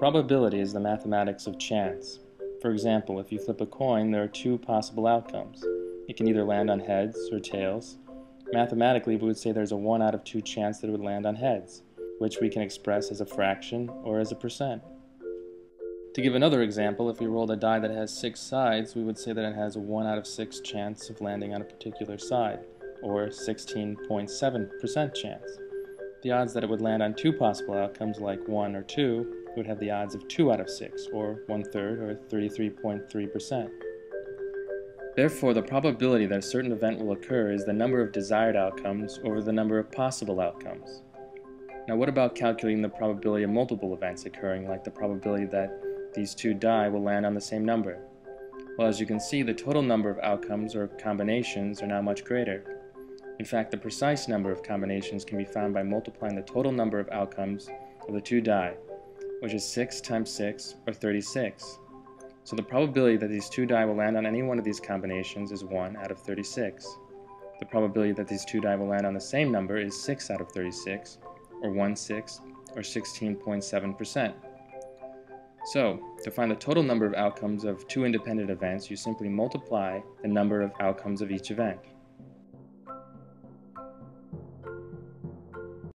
Probability is the mathematics of chance. For example, if you flip a coin, there are two possible outcomes. It can either land on heads or tails. Mathematically, we would say there's a 1 out of 2 chance that it would land on heads, which we can express as a fraction or as a percent. To give another example, if we rolled a die that has 6 sides, we would say that it has a 1 out of 6 chance of landing on a particular side, or 16.7% chance. The odds that it would land on two possible outcomes like 1 or 2 would have the odds of 2 out of 6, or one third, or 33.3%. Therefore, the probability that a certain event will occur is the number of desired outcomes over the number of possible outcomes. Now, what about calculating the probability of multiple events occurring, like the probability that these two die will land on the same number? Well, as you can see, the total number of outcomes or combinations are now much greater. In fact, the precise number of combinations can be found by multiplying the total number of outcomes of the two die which is 6 times 6, or 36. So the probability that these two die will land on any one of these combinations is 1 out of 36. The probability that these two die will land on the same number is 6 out of 36, or 1 6, or 16.7%. So, to find the total number of outcomes of two independent events, you simply multiply the number of outcomes of each event.